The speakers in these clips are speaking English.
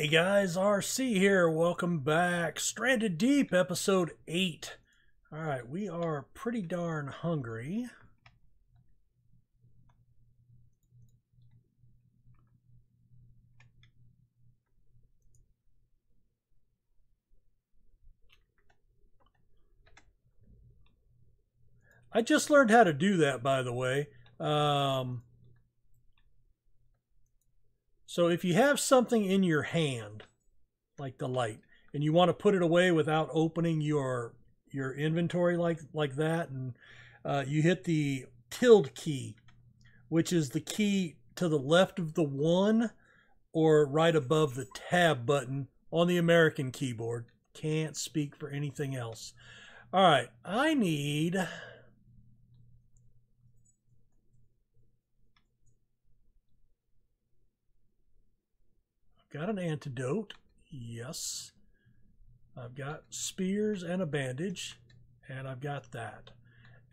Hey guys, RC here. Welcome back. Stranded Deep, episode 8. Alright, we are pretty darn hungry. I just learned how to do that, by the way. Um, so if you have something in your hand, like the light, and you want to put it away without opening your your inventory like like that, and uh, you hit the tilde key, which is the key to the left of the one or right above the tab button on the American keyboard. Can't speak for anything else. All right, I need Got an antidote. Yes. I've got spears and a bandage. And I've got that.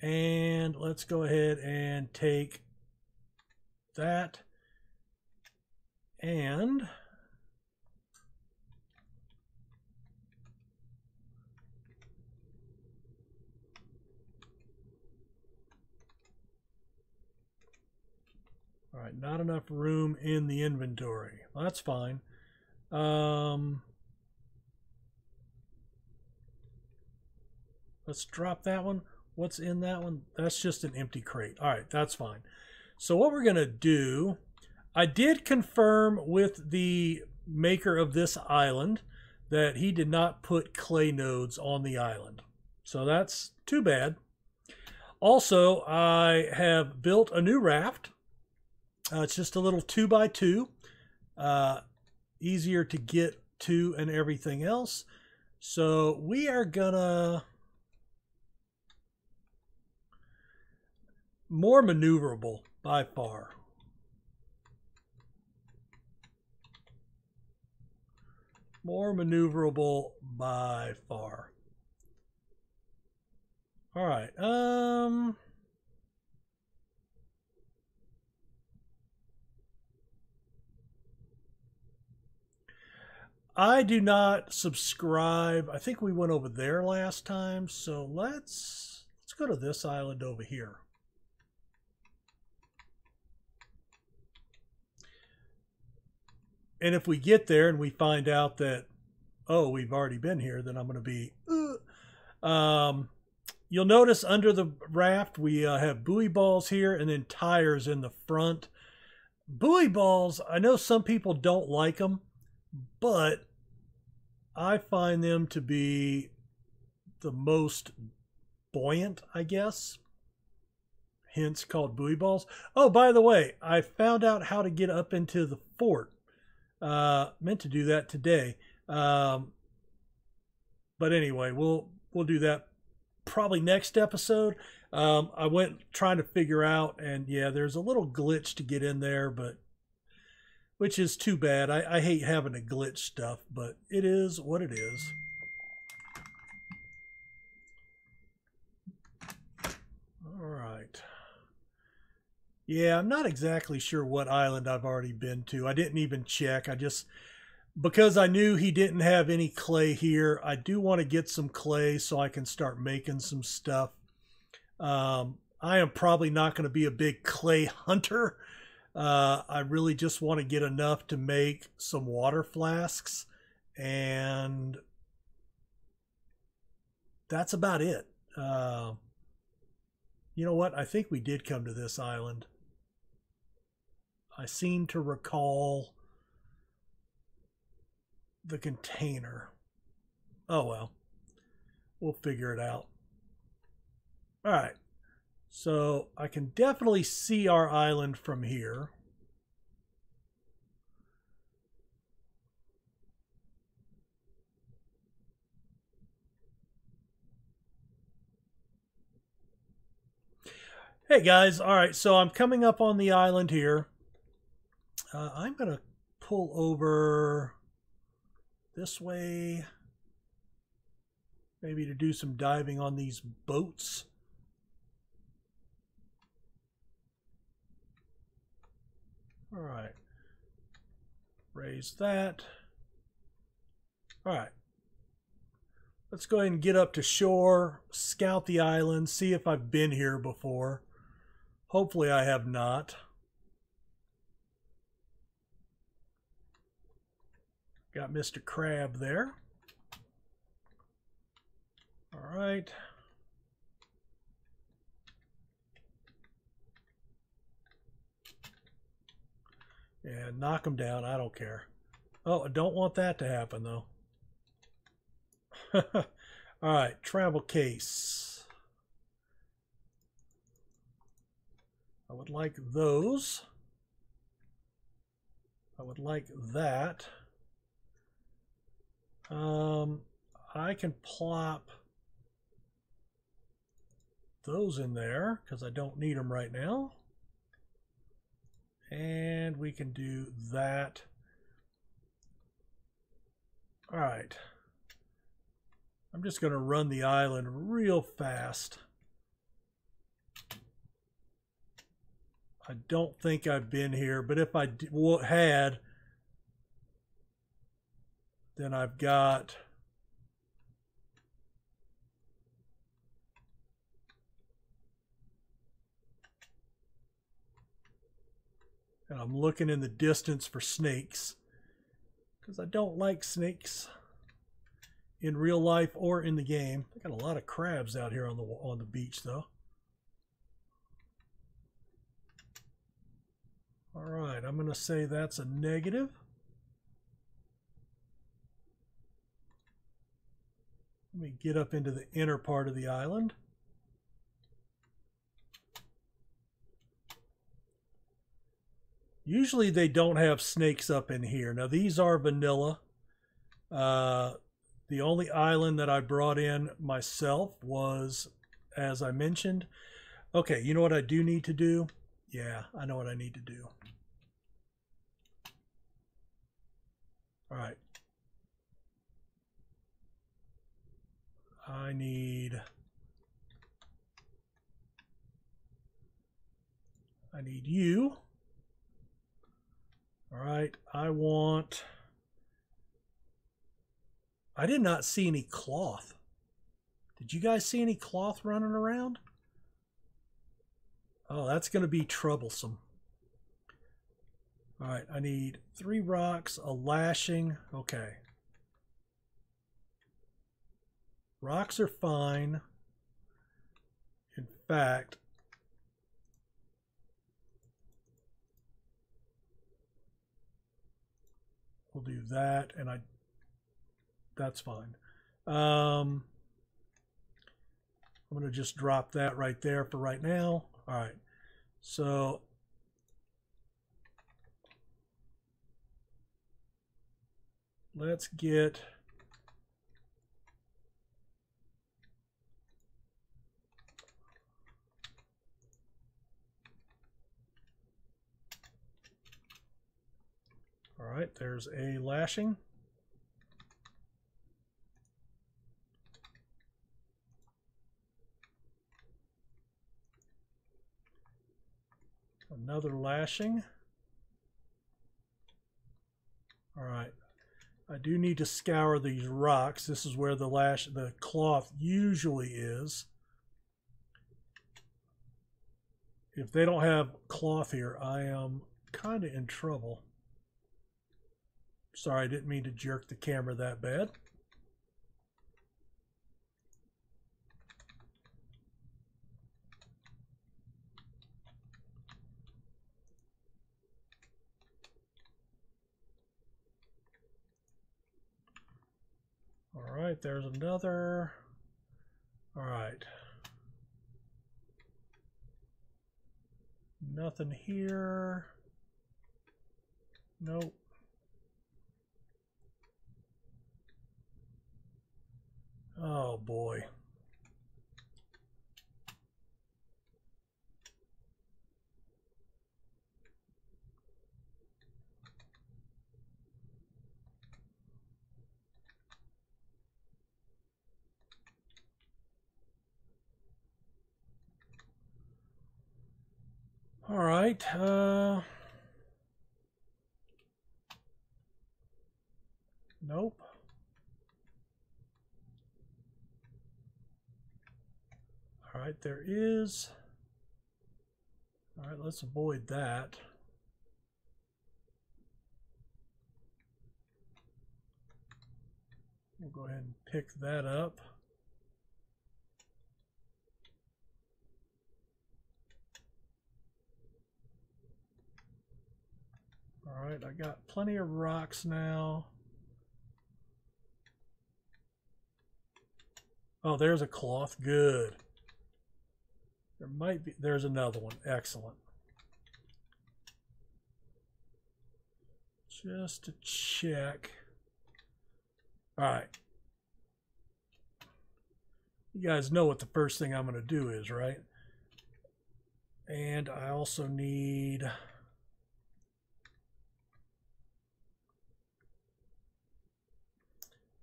And let's go ahead and take that. And All right, not enough room in the inventory. Well, that's fine. Um, let's drop that one. What's in that one? That's just an empty crate. All right, that's fine. So what we're going to do, I did confirm with the maker of this island that he did not put clay nodes on the island. So that's too bad. Also, I have built a new raft uh, it's just a little two by two, uh, easier to get to and everything else. So we are gonna more maneuverable by far. More maneuverable by far. All right. Um. I do not subscribe. I think we went over there last time, so let's let's go to this island over here. And if we get there and we find out that oh, we've already been here, then I'm going to be uh, um you'll notice under the raft we uh, have buoy balls here and then tires in the front. Buoy balls, I know some people don't like them but I find them to be the most buoyant, I guess. Hence called buoy balls. Oh, by the way, I found out how to get up into the fort. Uh, meant to do that today. Um, but anyway, we'll we'll do that probably next episode. Um, I went trying to figure out, and yeah, there's a little glitch to get in there, but which is too bad. I, I hate having to glitch stuff, but it is what it is. All right. Yeah, I'm not exactly sure what island I've already been to. I didn't even check. I just because I knew he didn't have any clay here. I do want to get some clay so I can start making some stuff. Um, I am probably not going to be a big clay hunter uh, I really just want to get enough to make some water flasks, and that's about it. Uh, you know what? I think we did come to this island. I seem to recall the container. Oh well, we'll figure it out. All right. So I can definitely see our island from here. Hey guys, all right, so I'm coming up on the island here. Uh, I'm going to pull over this way, maybe to do some diving on these boats. All right. Raise that. All right. Let's go ahead and get up to shore, scout the island, see if I've been here before. Hopefully I have not. Got Mr. Crab there. All right. Yeah, knock them down. I don't care. Oh, I don't want that to happen, though. All right, travel case. I would like those. I would like that. Um, I can plop those in there because I don't need them right now. And we can do that. All right. I'm just going to run the island real fast. I don't think I've been here, but if I had, then I've got and I'm looking in the distance for snakes because I don't like snakes in real life or in the game. I got a lot of crabs out here on the on the beach though. All right, I'm going to say that's a negative. Let me get up into the inner part of the island. Usually they don't have snakes up in here. Now these are vanilla. Uh, the only island that I brought in myself was, as I mentioned, okay, you know what I do need to do? Yeah, I know what I need to do. All right. I need I need you. All right, I want I did not see any cloth. Did you guys see any cloth running around? Oh, that's going to be troublesome. All right, I need three rocks, a lashing. Okay. Rocks are fine. In fact, we'll do that, and I that's fine. Um, I'm going to just drop that right there for right now. All right. So let's get All right, there's a lashing. Another lashing. All right. I do need to scour these rocks. This is where the lash, the cloth usually is. If they don't have cloth here, I am kind of in trouble. Sorry, I didn't mean to jerk the camera that bad. All right, there's another. All right. Nothing here. Nope. Oh boy. All right. Uh, nope. Right, there is. All right, let's avoid that. We'll go ahead and pick that up. All right, I got plenty of rocks now. Oh, there's a cloth. Good. There might be, there's another one. Excellent. Just to check. All right. You guys know what the first thing I'm going to do is, right? And I also need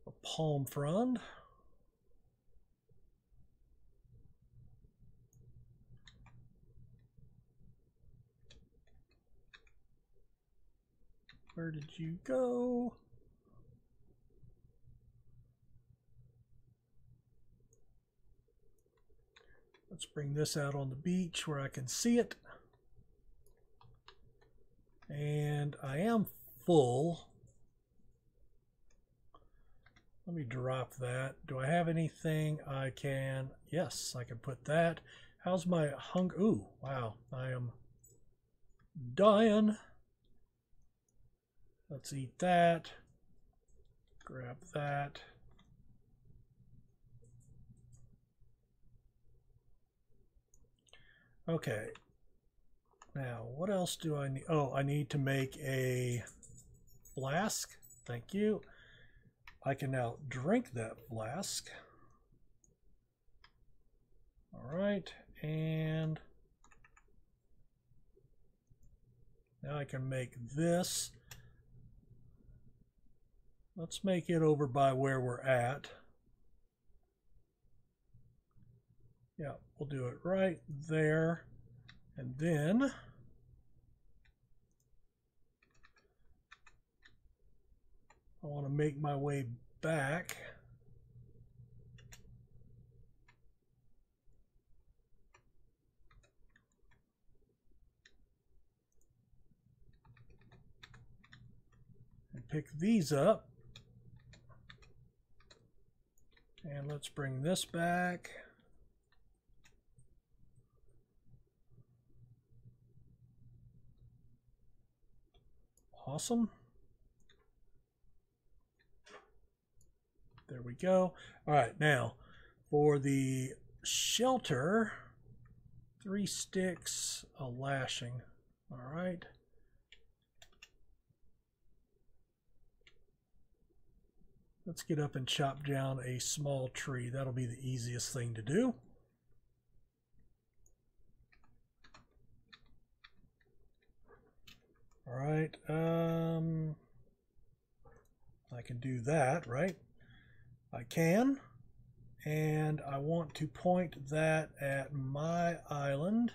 a palm frond. Where did you go? Let's bring this out on the beach where I can see it. And I am full. Let me drop that. Do I have anything I can? Yes, I can put that. How's my hunger? Ooh, wow. I am dying. Let's eat that. Grab that. Okay. Now, what else do I need? Oh, I need to make a flask. Thank you. I can now drink that flask. All right, and now I can make this. Let's make it over by where we're at. Yeah, we'll do it right there. And then I want to make my way back. And pick these up. And let's bring this back. Awesome. There we go. All right, now for the shelter, three sticks, a lashing. All right. Let's get up and chop down a small tree. That'll be the easiest thing to do. All right. Um, I can do that, right? I can. And I want to point that at my island.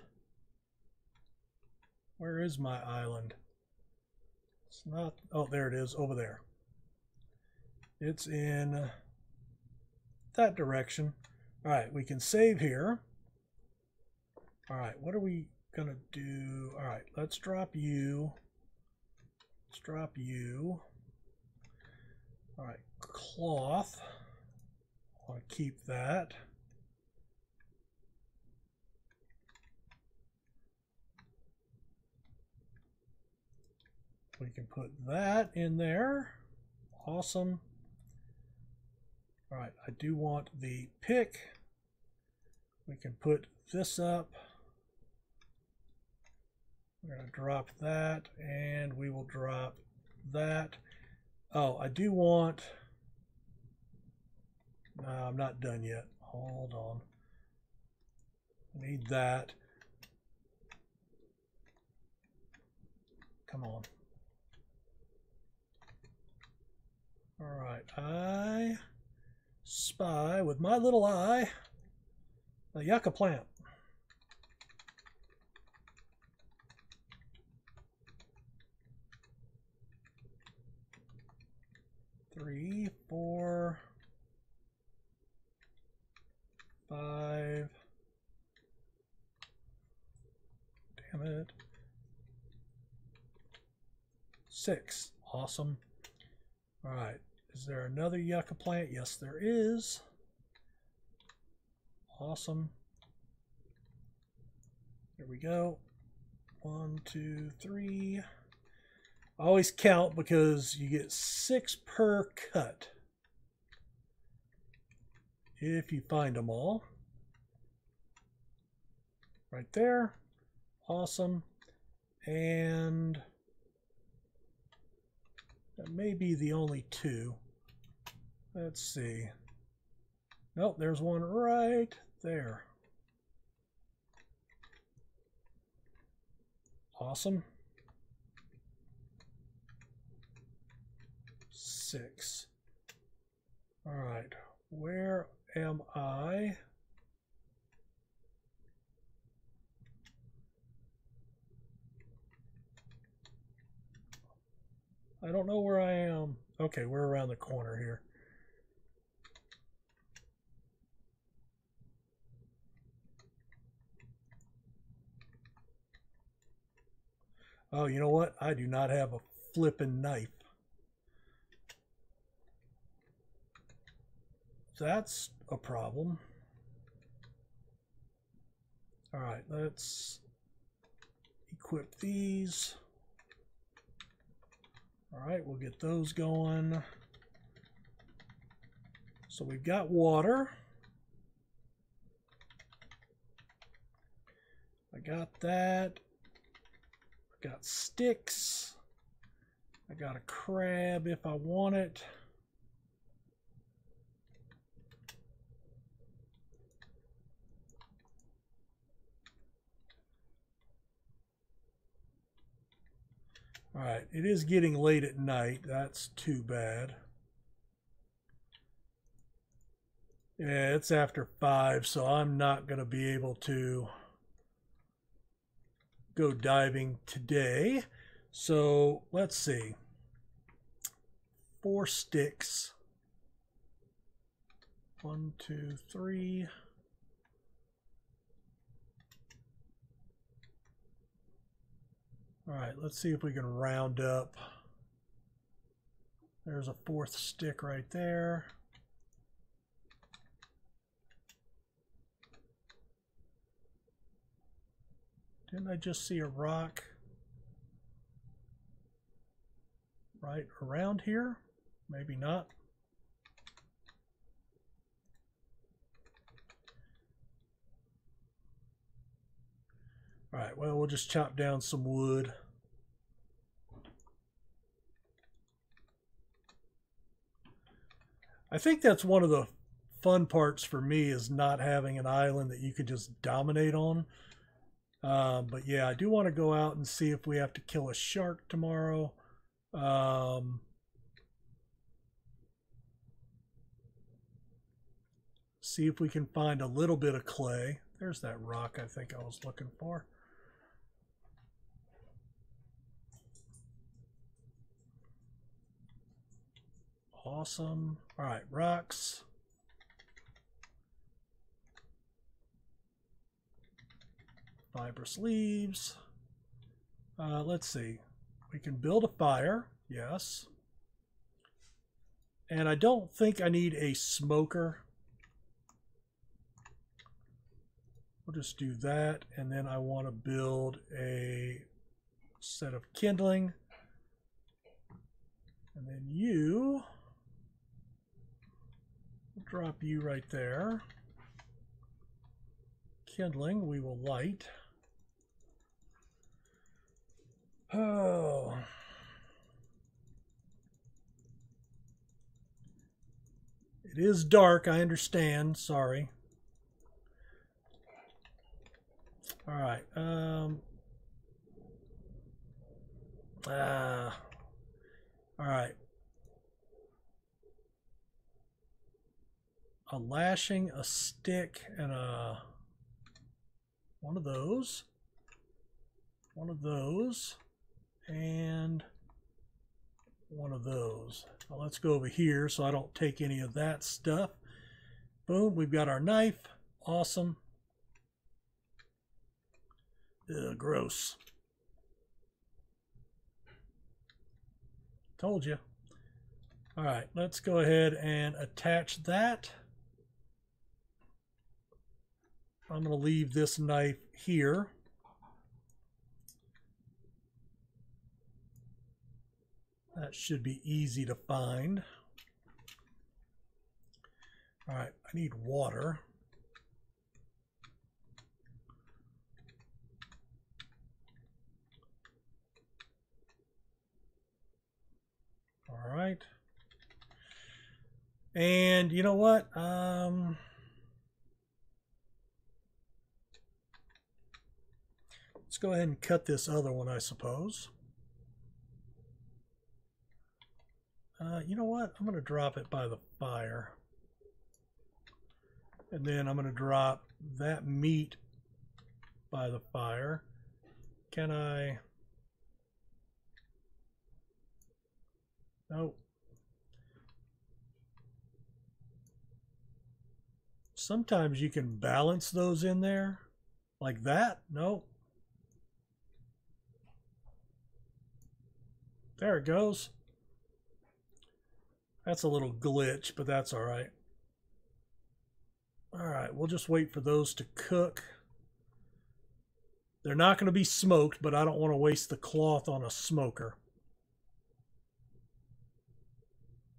Where is my island? It's not, oh, there it is, over there. It's in uh, that direction. All right, we can save here. All right, what are we going to do? All right, let's drop you. Let's drop you. All right, cloth. I want to keep that. We can put that in there. Awesome. All right, I do want the pick. We can put this up. We're going to drop that, and we will drop that. Oh, I do want... No, I'm not done yet. Hold on. Need that. Come on. All right, I spy with my little eye a yucca plant. Three, four, five, damn it, six. Awesome. All right. Is there another yucca plant? Yes, there is. Awesome. Here we go. One, two, three. Always count because you get six per cut. If you find them all. Right there. Awesome. And may be the only two. Let's see. Nope, there's one right there. Awesome. Six. All right, where am I? I don't know where I am. Okay, we're around the corner here. Oh, you know what? I do not have a flipping knife. That's a problem. All right, let's equip these. All right, we'll get those going. So we've got water. I got that. I got sticks. I got a crab if I want it. All right, it is getting late at night. That's too bad. Yeah, it's after five, so I'm not going to be able to go diving today. So let's see. Four sticks. One, two, three. All right, let's see if we can round up. There's a fourth stick right there. Didn't I just see a rock right around here? Maybe not. Well, we'll just chop down some wood. I think that's one of the fun parts for me is not having an island that you could just dominate on. Um, but yeah, I do want to go out and see if we have to kill a shark tomorrow. Um, see if we can find a little bit of clay. There's that rock I think I was looking for. Awesome. All right, rocks. Fibrous leaves. Uh, let's see. We can build a fire. Yes. And I don't think I need a smoker. We'll just do that. And then I want to build a set of kindling. And then you drop you right there. Kindling, we will light. Oh. It is dark, I understand. Sorry. All right. Um. Ah. all right. A lashing, a stick, and a one of those, one of those, and one of those. Now let's go over here so I don't take any of that stuff. Boom, we've got our knife. Awesome. Ugh, gross. Told you. All right, let's go ahead and attach that. I'm going to leave this knife here. That should be easy to find. All right, I need water. All right. And you know what? Um, let's go ahead and cut this other one, I suppose. Uh, you know what? I'm going to drop it by the fire. And then I'm going to drop that meat by the fire. Can I... Nope. Sometimes you can balance those in there like that. Nope. There it goes. That's a little glitch, but that's all right. All right, we'll just wait for those to cook. They're not going to be smoked, but I don't want to waste the cloth on a smoker.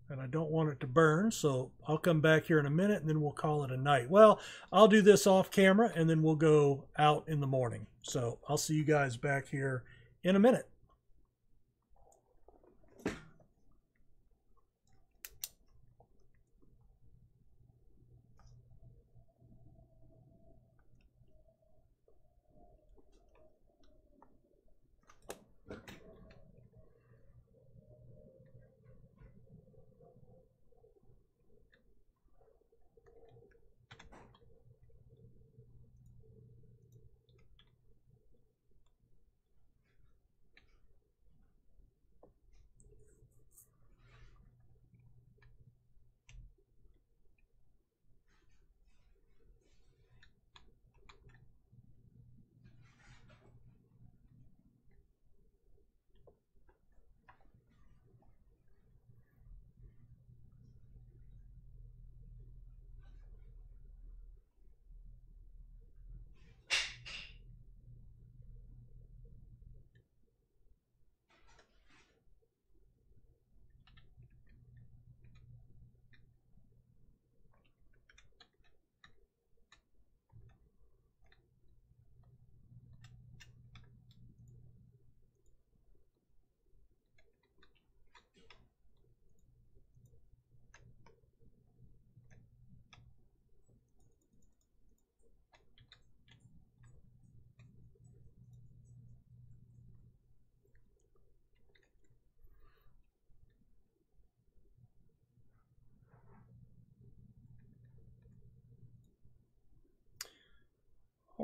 And I don't want it to burn, so I'll come back here in a minute and then we'll call it a night. Well, I'll do this off camera and then we'll go out in the morning. So I'll see you guys back here in a minute.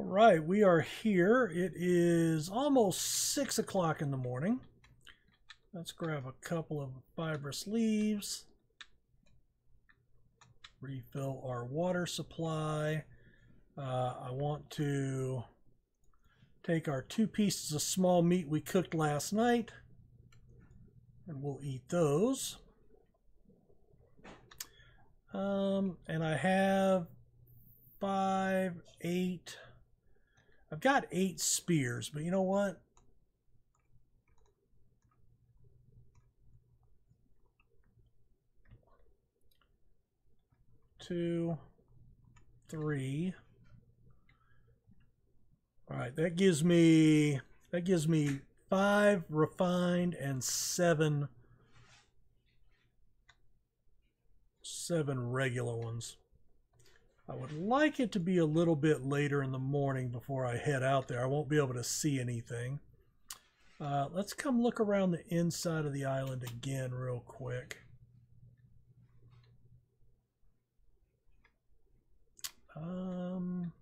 Right, we are here. It is almost six o'clock in the morning. Let's grab a couple of fibrous leaves. Refill our water supply. Uh, I want to take our two pieces of small meat we cooked last night and we'll eat those. Um, and I have five, eight, I've got eight spears, but you know what? Two, three. All right, that gives me that gives me five refined and seven seven regular ones. I would like it to be a little bit later in the morning before I head out there. I won't be able to see anything. Uh, let's come look around the inside of the island again real quick. Um,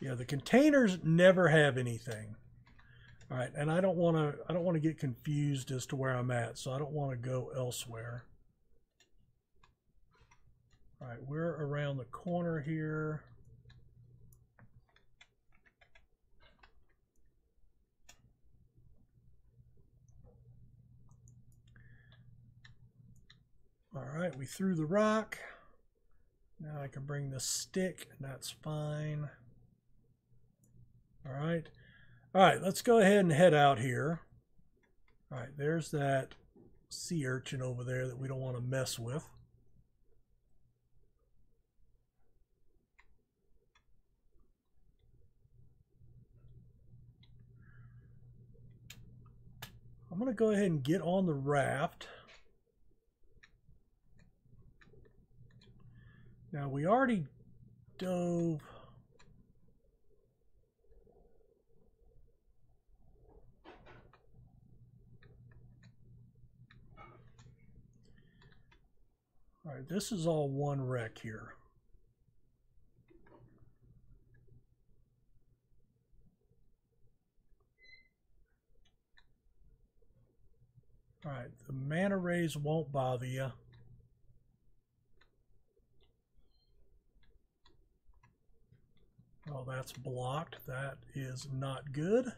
yeah, the containers never have anything. All right, and I don't want to I don't want to get confused as to where I'm at, so I don't want to go elsewhere. All right, we're around the corner here. All right, we threw the rock. Now I can bring the stick, and that's fine. All right. All right, let's go ahead and head out here. All right, there's that sea urchin over there that we don't want to mess with. I'm going to go ahead and get on the raft. Now we already dove All right, this is all one wreck here. All right, the manta rays won't bother you. Oh, that's blocked. That is not good.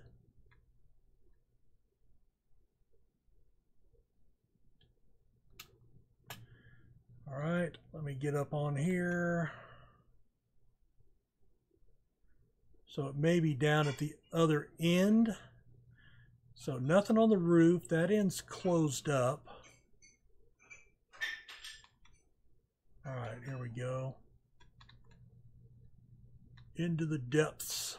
All right, let me get up on here. So it may be down at the other end. So nothing on the roof. That end's closed up. All right, here we go. Into the depths.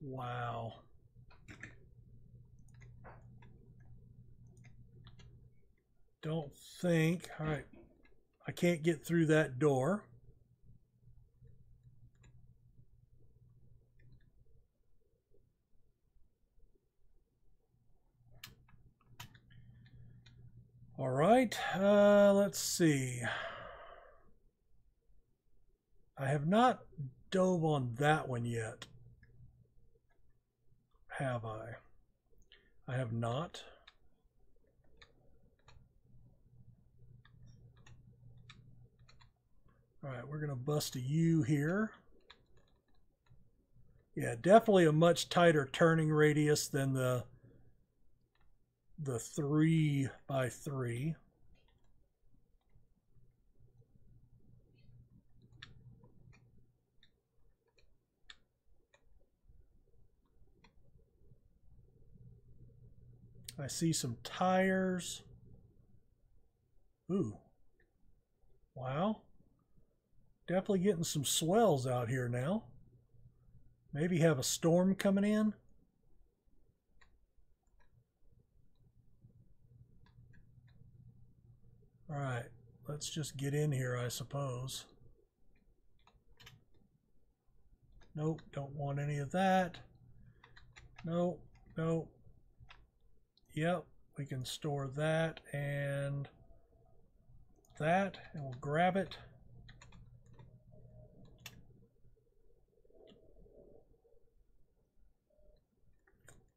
Wow. Don't think. Right. I can't get through that door. All right, uh, let's see. I have not dove on that one yet. Have I? I have not. All right, we're going to bust a U here. Yeah, definitely a much tighter turning radius than the the three by three. I see some tires. Ooh. Wow. Definitely getting some swells out here now. Maybe have a storm coming in. All right, let's just get in here, I suppose. Nope, don't want any of that. Nope, nope. Yep, we can store that and that, and we'll grab it.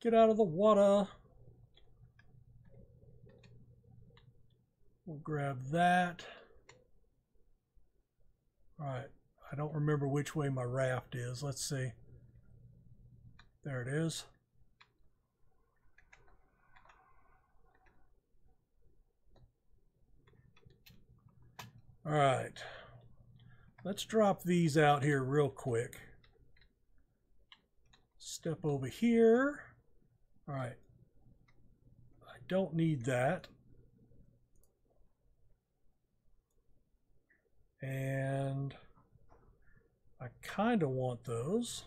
Get out of the water. We'll grab that. All right. I don't remember which way my raft is. Let's see. There it is. All right. Let's drop these out here real quick. Step over here. All right. I don't need that. And I kind of want those.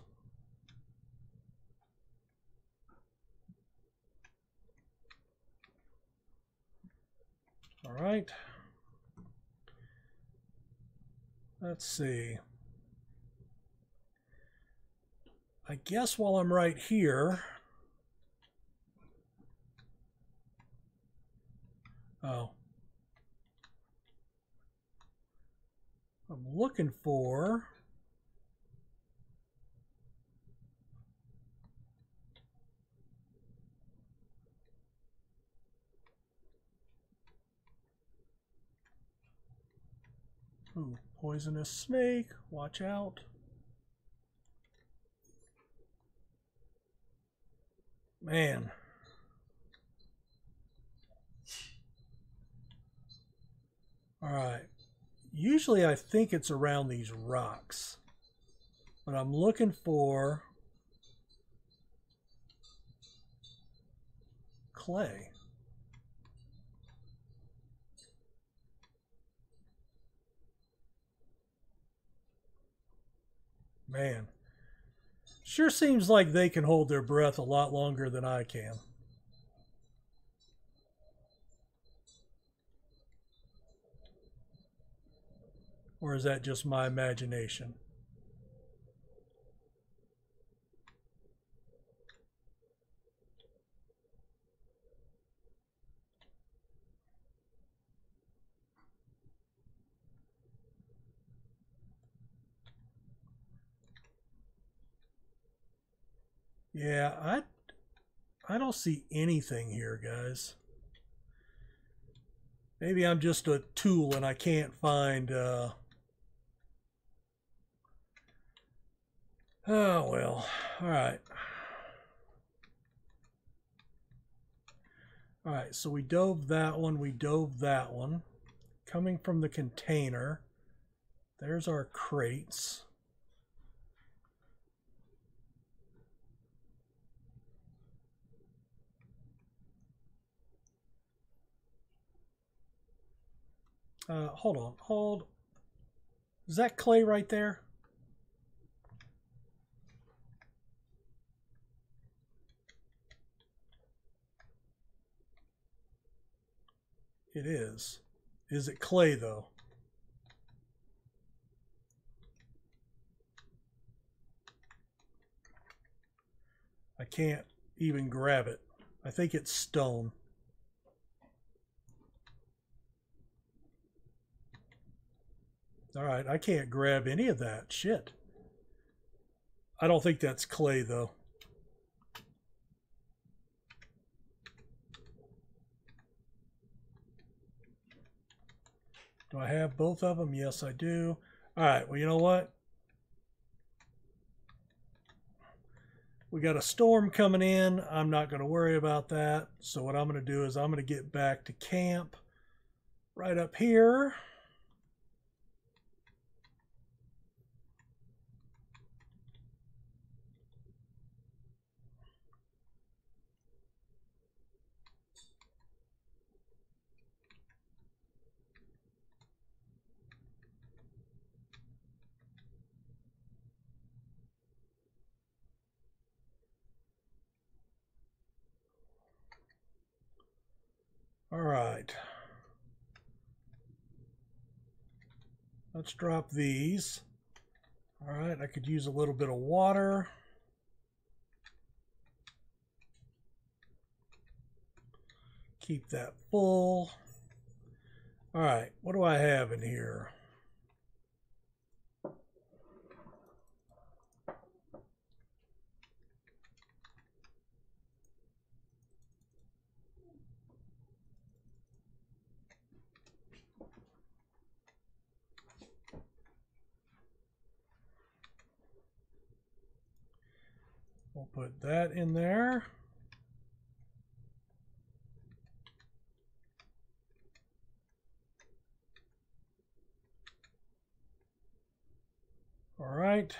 All right. Let's see. I guess while I'm right here, oh, I'm looking for Ooh, poisonous snake, watch out. Man. All right. Usually I think it's around these rocks. But I'm looking for clay. Man. Sure seems like they can hold their breath a lot longer than I can. Or is that just my imagination? Yeah, I I don't see anything here, guys. Maybe I'm just a tool and I can't find uh Oh well. All right. All right, so we dove that one, we dove that one. Coming from the container. There's our crates. Uh, hold on, hold. Is that clay right there? It is. Is it clay though? I can't even grab it. I think it's stone. All right, I can't grab any of that. Shit. I don't think that's clay, though. Do I have both of them? Yes, I do. All right, well, you know what? We got a storm coming in. I'm not going to worry about that. So what I'm going to do is I'm going to get back to camp right up here. All right. Let's drop these. All right, I could use a little bit of water. Keep that full. All right, what do I have in here? We'll put that in there. All right.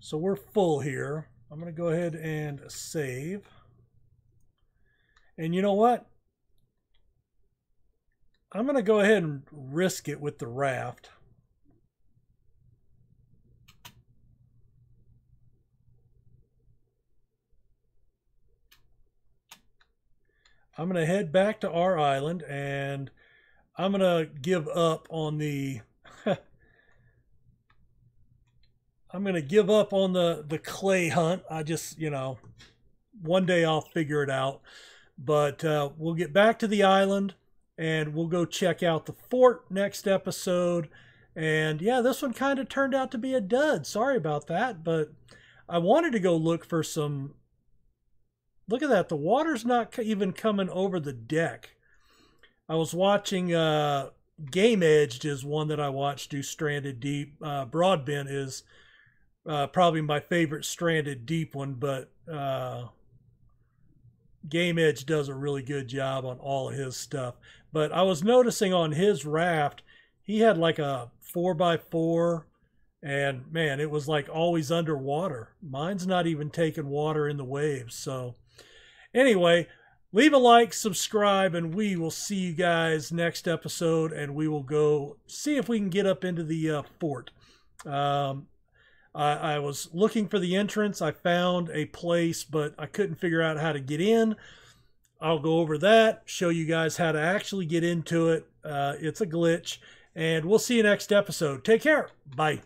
So we're full here. I'm going to go ahead and save. And you know what? I'm going to go ahead and risk it with the raft. I'm going to head back to our island and I'm going to give up on the I'm going to give up on the the clay hunt. I just, you know, one day I'll figure it out. But uh, we'll get back to the island and we'll go check out the fort next episode. And yeah, this one kind of turned out to be a dud. Sorry about that, but I wanted to go look for some Look at that. The water's not even coming over the deck. I was watching uh, Game Edged is one that I watched do Stranded Deep. Uh, Broadbent is uh, probably my favorite Stranded Deep one, but uh, Game Edge does a really good job on all his stuff. But I was noticing on his raft, he had like a four by four, and man, it was like always underwater. Mine's not even taking water in the waves. So, anyway, leave a like, subscribe, and we will see you guys next episode. And we will go see if we can get up into the uh, fort. Um, I, I was looking for the entrance. I found a place, but I couldn't figure out how to get in. I'll go over that, show you guys how to actually get into it. Uh, it's a glitch, and we'll see you next episode. Take care. Bye.